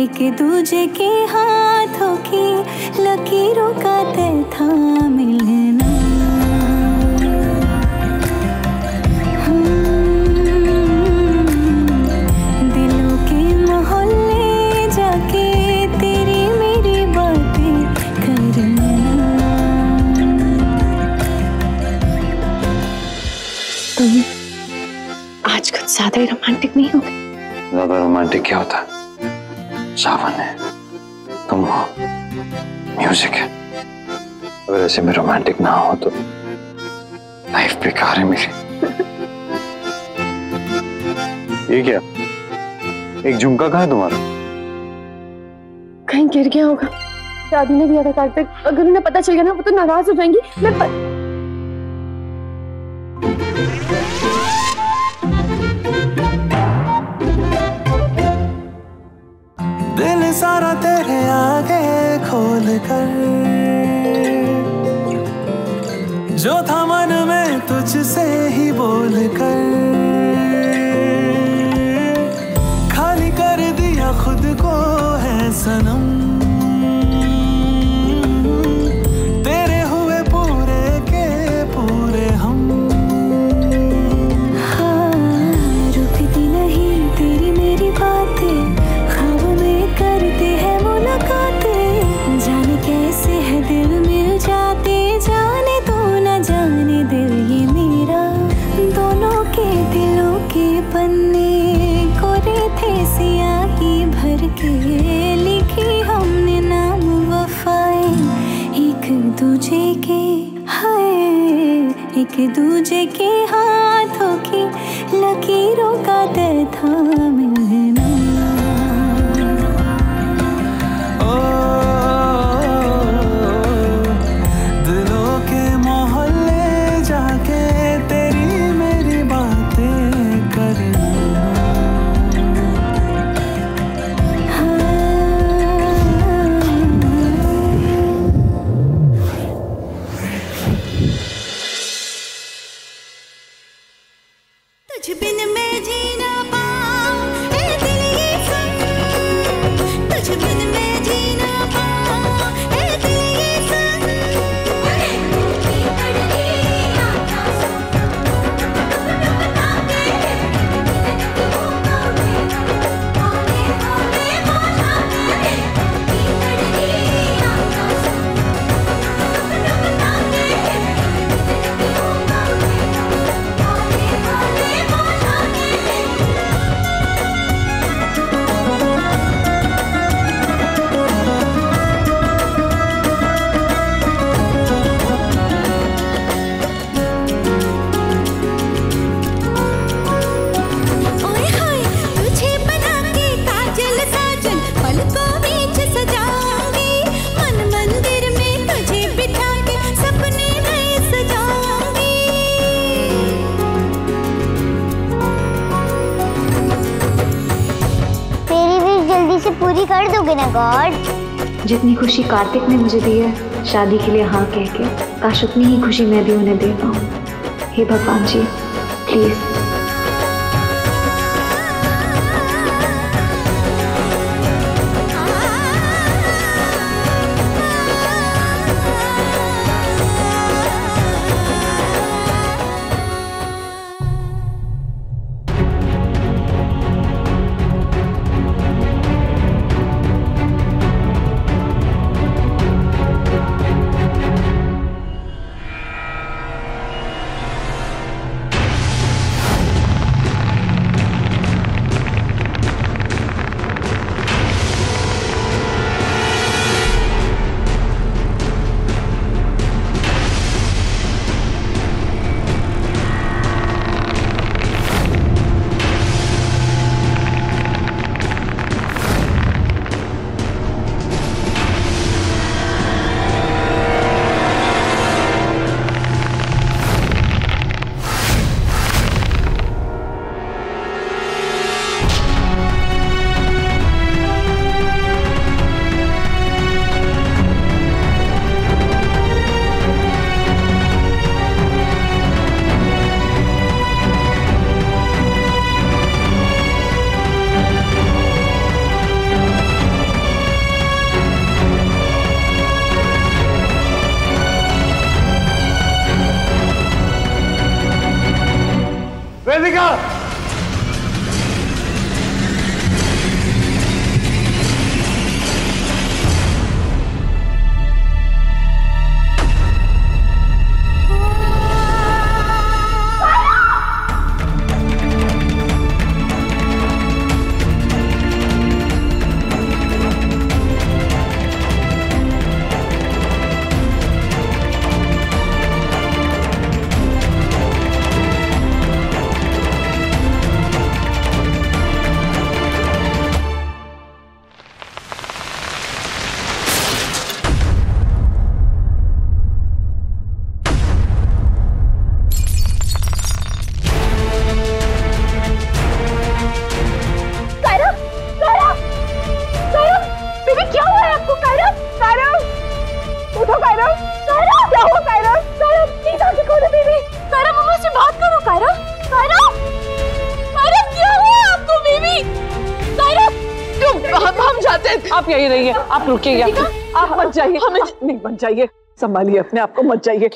एक दूजे के हाथों की लकीरों का तय था मिलना। हम्म, दिलों के मोहल्ले जाके तेरी मेरी बातें करना। तुम आज कुछ ज़्यादा ही रोमांटिक नहीं हो गए ज़्यादा रोमांटिक क्या होता? है सावन है। तुम हो। म्यूज़िक है। अगर ऐसे में रोमांटिक ना हो तो लाइफ बेकार है मेरी। ये क्या? एक झुमका कहा है तुम्हारा? कहीं गिर गया होगा। दादी ने दिया था अगर उन्हें पता चल गया ना, वो तो नाराज़ हो जाएँगी। मैं प... कर। जो था मन में तुझसे ही बोल कर। खाली कर दिया खुद को है सनम। एक दूजे के हाथों की लकीरों का तय था मिलना तुझ बिन मैं जी जितनी खुशी कार्तिक ने मुझे दी है, शादी के लिए हाँ कह के, काश उतनी ही खुशी मैं भी उन्हें दे पाऊँ। हे भगवान जी प्लीज़ आप रुकिए आप मत जाइए। हमें नहीं मत जाइए। संभालिए अपने आप को मत जाइए।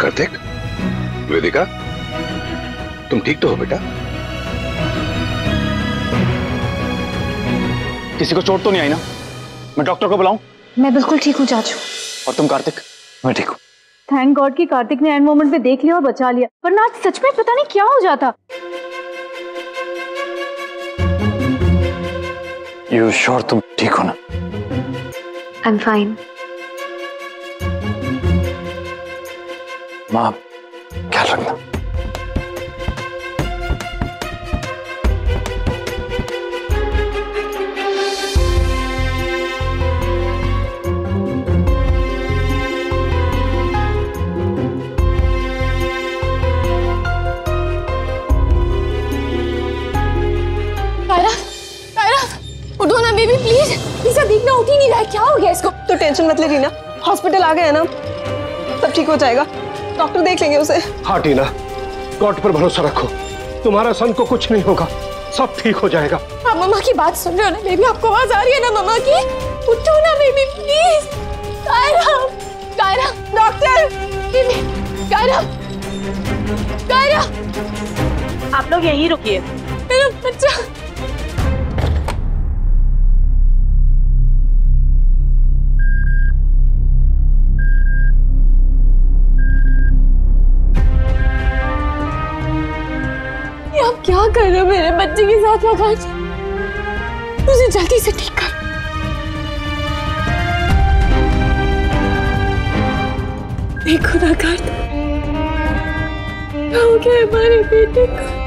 कार्तिक? वेदिका? तुम ठीक तो हो बेटा? किसी को चोट तो नहीं आई ना? मैं डॉक्टर को बुलाऊं? मैं बिल्कुल ठीक हूँ चाचू। और तुम कार्तिक? मैं ठीक हूँ। थैंक गॉड की कार्तिक ने एंड मोमेंट में देख लिया और बचा लिया। पर ना सच में पता नहीं क्या हो जाता। यू श्योर तुम ठीक हो ना? आई एम फाइन माँ ख्याल रखना। नहीं रहा है क्या हो गया इसको? तो टेंशन मत ले रीना। हॉस्पिटल आ गए ना? सब ठीक हो जाएगा। डॉक्टर देख लेंगे उसे। हाँ टीना। गॉड पर भरोसा रखो। तुम्हारा सन को कुछ नहीं होगा। सब ठीक हो जाएगा। आप मम्मा की बात सुन रहे हो ना? बेबी आपको आवाज़ आ रही है ना मम्मा की? उठो ना baby please Kaira Kaira doctor. Baby Kaira Kaira आप लोग यहीं रुकिए। मेरा बच्चा। क्या कर रहे हो मेरे बच्चे के साथ भगवान मुझे जल्दी से ठीक कर। देखो ना कर हमारे बेटे को?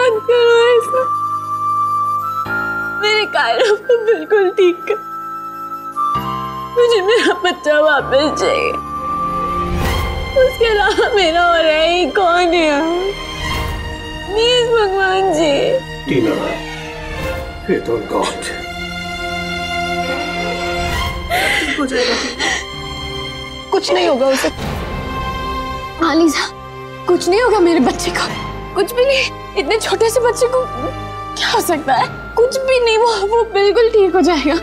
मत करो ऐसा। मेरे कायरा को बिल्कुल ठीक कर। मुझे मेरा बच्चा वापस चाहिए। उसके अलावा मेरा और है ही कौन है प्लीज़ भगवान जी। टीना फेथ ऑन गॉड कुछ नहीं होगा उसे। हाँ लीजा कुछ नहीं होगा मेरे बच्चे को। कुछ भी नहीं। इतने छोटे से बच्चे को क्या हो सकता है? कुछ भी नहीं, वो वो बिल्कुल ठीक हो जाएगा।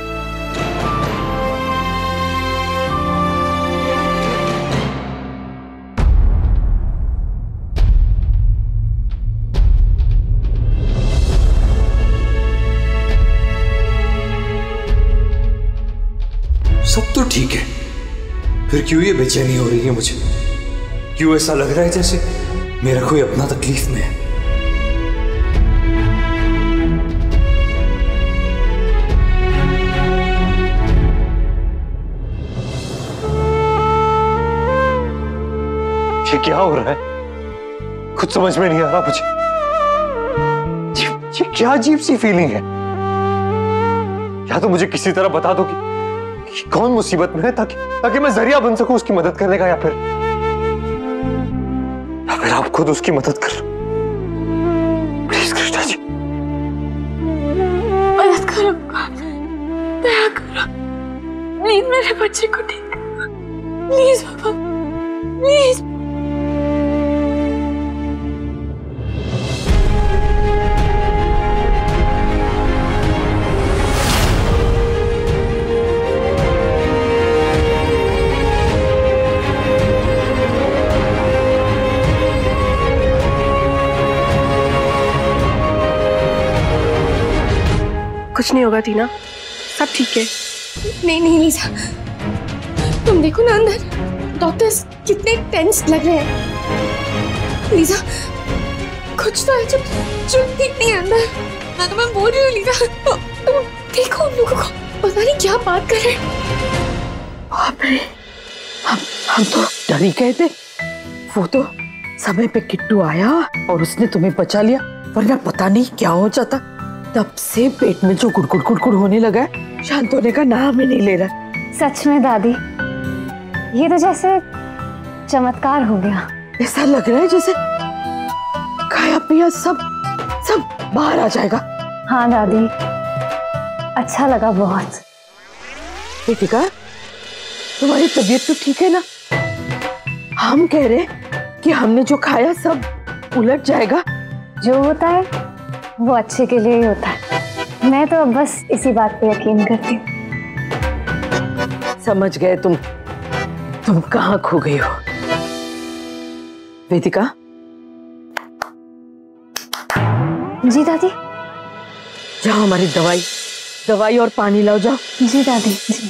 सब तो ठीक है। फिर क्यों ये बेचैनी हो रही है मुझे? क्यों ऐसा लग रहा है जैसे मेरा कोई अपना तकलीफ़ में है? ये क्या हो रहा है? कुछ समझ में नहीं आ रहा मुझे। ये, ये क्या अजीब सी फीलिंग है? या तो मुझे किसी तरह बता दो कि, कौन मुसीबत में है ताकि ताकि मैं ज़रिया बन सकूँ उसकी मदद करने का या फिर फिर आप खुद उसकी मदद कर प्लीज़ कृष्णा जी। मदद करो दया करो। प्लीज़ मेरे बच्चे को ठीक करो। प्लीज़ पापा प्लीज़। कुछ नहीं होगा टीना। सब ठीक है। नहीं नहीं लीजा तुम देखो ना अंदर। डॉक्टर्स कितने टेंस लग रहे हैं। लीजा कुछ तो है जो जो ठीक नहीं है अंदर। मैं तुम्हें बोल रही हूँ लीजा। तुम देखो उन लोगों को। पता नहीं क्या बात कर रहे हैं। बाप रे। हम हम तो डर ही गए थे। वो तो समय पे किट्टू आया और उसने तुम्हें बचा लिया वरना पता नहीं क्या हो जाता। तब से पेट में जो गुड़गुड़ गुड़गुड़ होने लगा है शांत होने का नाम ही नहीं ले रहा। सच में दादी ये तो जैसे चमत्कार हो गया। ऐसा लग रहा है जैसे खाया पिया सब सब बाहर आ जाएगा। हाँ दादी अच्छा लगा बहुत। दीपिका तुम्हारी तबीयत तो ठीक है ना? हम कह रहे कि हमने जो खाया सब उलट जाएगा। जो होता है वो अच्छे के लिए ही होता है। मैं तो अब बस इसी बात पे यकीन करती हूँ। समझ गए तुम। तुम कहाँ खो गई हो? वेदिका? जी दादी। जाओ हमारी दवाई। दवाई और पानी लाओ जाओ। जी दादी जी।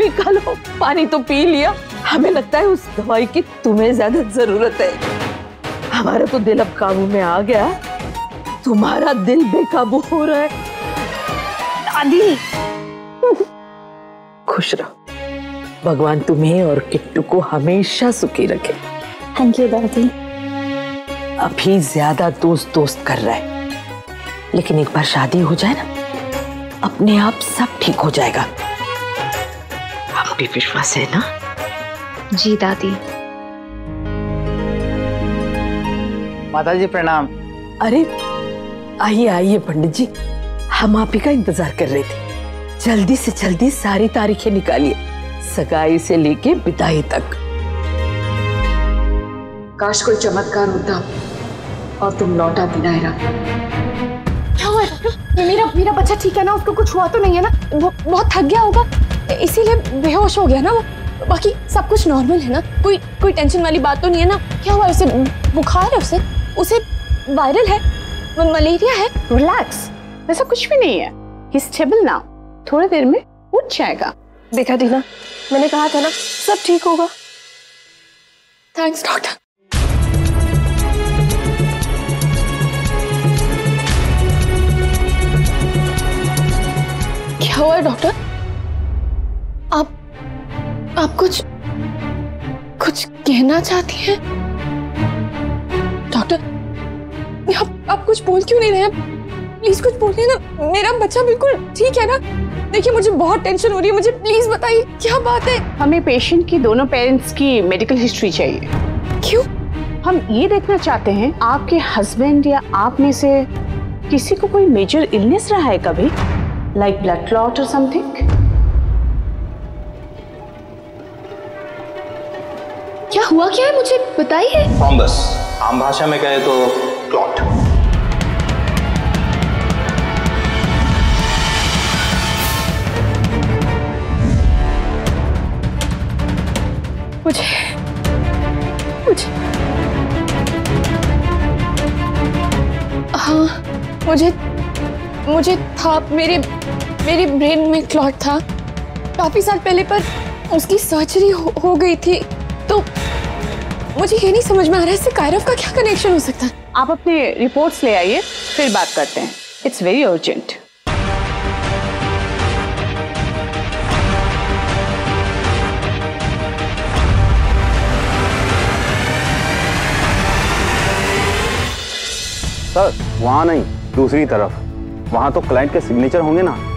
भी खा लो। पानी तो पी लिया। हमें लगता है उस दवाई की तुम्हें ज़्यादा ज़रूरत है। हमारा तो दिल अब काबू में आ गया तुम्हारा दिल बेकाबू हो रहा है। दादी खुश रहो। भगवान तुम्हें और किट्टू को हमेशा सुखी रखे। थैंक यू दादी। अभी ज़्यादा दोस्त दोस्त कर रहा है। लेकिन एक बार शादी हो जाए ना अपने आप सब ठीक हो जाएगा। पे विश्वास है ना? जी दादी। माता जी प्रणाम। अरे आइए आइए पंडित जी हम आप ही का इंतज़ार कर रहे थे। जल्दी से जल्दी सारी तारीखें निकालिए सगाई से लेके विदाई तक। काश कोई चमत्कार होता और तुम लौटा दिनायरा। क्या हुआ? है मेरा मेरा बच्चा ठीक है ना? उसको कुछ हुआ तो नहीं है ना? वो बहुत थक गया होगा। इसीलिए बेहोश हो गया ना वो। बाकी सब कुछ नॉर्मल है ना। कोई कोई टेंशन वाली बात तो नहीं है ना। क्या हुआ उसे? बुखार है उसे? उसे वायरल है? मलेरिया है? रिलैक्स ऐसा कुछ भी नहीं है। ही स्टेबल नाउ थोड़ी देर में उठ जाएगा। देखा टीना मैंने कहा था ना सब ठीक होगा। थैंक्स डॉक्टर क्या हुआ डॉक्टर आप आप कुछ कुछ कहना चाहती हैं? डॉक्टर आप आप कुछ बोल क्यों नहीं रहे हैं? प्लीज़ कुछ बोलिए ना। मेरा बच्चा बिल्कुल ठीक है ना? देखिए मुझे बहुत टेंशन हो रही है। मुझे प्लीज़ बताइए क्या बात है? हमें पेशेंट की दोनों पेरेंट्स की मेडिकल हिस्ट्री चाहिए। क्यों? हम ये देखना चाहते हैं आपके हस्बैंड या आप में से किसी को कोई मेजर इलनेस रहा है कभी? लाइक ब्लड क्लॉट और समथिंग हुआ क्या है? मुझे बताइए बॉम्बस आम भाषा में कहे तो क्लॉट मुझे मुझे। हाँ मुझे मुझे था मेरे मेरे ब्रेन में क्लॉट था। काफ़ी साल पहले पर उसकी सर्जरी हो, हो गई थी। मुझे ये नहीं समझ में आ रहा है इससे कायरव का क्या कनेक्शन हो सकता है? आप अपने रिपोर्ट्स ले आइए फिर बात करते हैं। इट्स वेरी अर्जेंट सर वहाँ नहीं दूसरी तरफ़। वहाँ तो क्लाइंट के सिग्नेचर होंगे ना।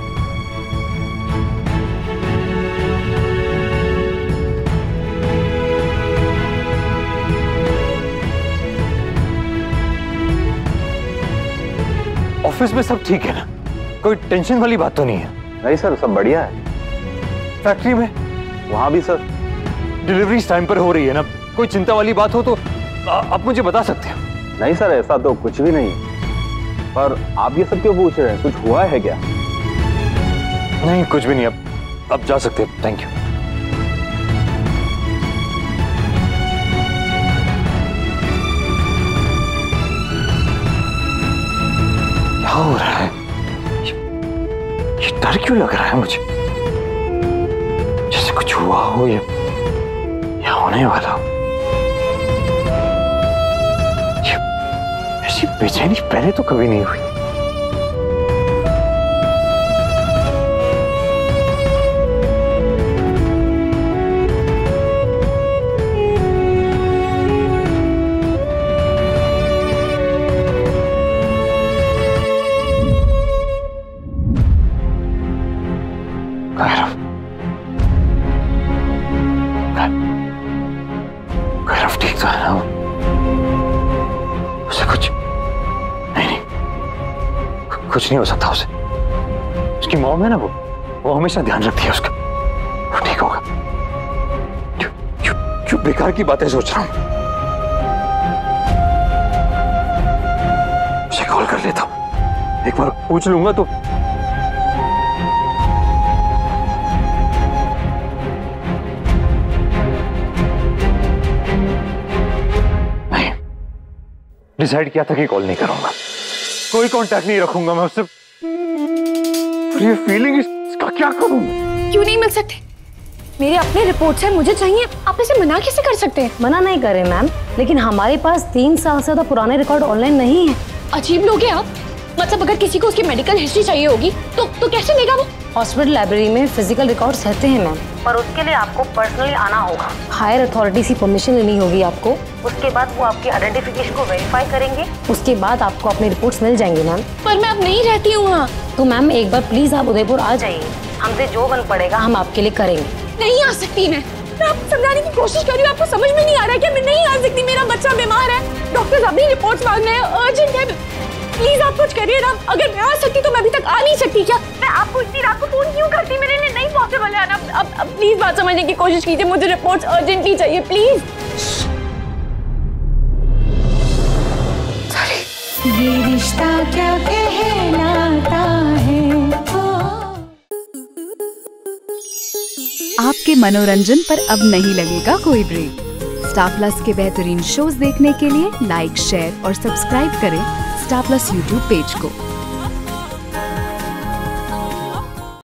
ऑफ़िस में सब ठीक है ना? कोई टेंशन वाली बात तो नहीं है। नहीं सर सब बढ़िया है। फैक्ट्री में? वहाँ भी सर। डिलीवरी टाइम पर हो रही है ना? कोई चिंता वाली बात हो तो आ, आप मुझे बता सकते हो। नहीं सर ऐसा तो कुछ भी नहीं। पर आप ये सब क्यों पूछ रहे हैं? कुछ हुआ है क्या? नहीं कुछ भी नहीं। अब अब जा सकते हैं। थैंक यू हो रहा है? ये, डर क्यों लग रहा है मुझे? जैसे कुछ हुआ हो या, या होने वाला हो। ऐसी बेचैनी पहले तो कभी नहीं हुई। ना उसे कुछ नहीं नहीं। कुछ नहीं हो सकता उसे। उसकी मॉम है ना वो। वो हमेशा ध्यान रखती है उसका। वो ठीक होगा। क्यों क्यों क्यों बेकार की बातें सोच रहा हूँ। उसे कॉल कर लेता हूँ। एक बार पूछ लूँगा तो डिसाइड किया था कि कॉल नहीं करूँगा। कोई कांटेक्ट नहीं रखूँगा मैं उससे। ये फीलिंग इसका क्या करूँ? क्यों नहीं मिल सकते? मेरे अपने रिपोर्ट्स हैं मुझे चाहिए। आप इसे मना कैसे कर सकते हैं? मना नहीं करे मैम लेकिन हमारे पास तीन साल से ज़्यादा पुराने रिकॉर्ड ऑनलाइन नहीं है। अजीब लोग हैं आप। मतलब अगर किसी को उसकी मेडिकल हिस्ट्री चाहिए होगी तो तो कैसे लेगा वो? हॉस्पिटल लाइब्रेरी में फ़िज़िकल रिकॉर्ड्स रहते हैं मैम पर उसके लिए आपको पर्सनली आना होगा। हायर अथॉरिटी से परमिशन लेनी होगी आपको। उसके बाद वो आपकी आइडेंटिफिकेशन को वेरीफाई करेंगे। उसके बाद आपको अपने रिपोर्ट्स मिल जाएँगे मैम पर मैं अब नहीं रहती हूँ वहाँ। तो मैम एक बार प्लीज़ आप उदयपुर आ जाइए। हमसे जो बन पड़ेगा। हम आपके लिए करेंगे। नहीं आ सकती मैं। मैं आपको समझाने की कोशिश कर रही हूँ आपको समझ में नहीं आ रहा है क्या मैं नहीं आ सकती। मेरा बच्चा बीमार है। डॉक्टर अभी रिपोर्ट्स मांग रहे हैं अर्जेंट है। प्लीज़ आप कुछ करिए ना। अगर मैं आ सकती तो मैं अभी तक आ नहीं सकती क्या? मैं आपको इतनी रात को फ़ोन क्यों करती? मेरे लिए नहीं पॉसिबल है ना? अब अब प्लीज़ बात समझने की कोशिश कीजिए। मुझे रिपोर्ट्स अर्जेंटली चाहिए प्लीज़ ये रिश्ता क्या कहलाता है? आपके मनोरंजन पर अब नहीं लगेगा कोई ब्रेक स्टार प्लस के बेहतरीन शोज़ देखने के लिए लाइक शेयर और सब्सक्राइब करें। स्टार प्लस यूट्यूब पेज को।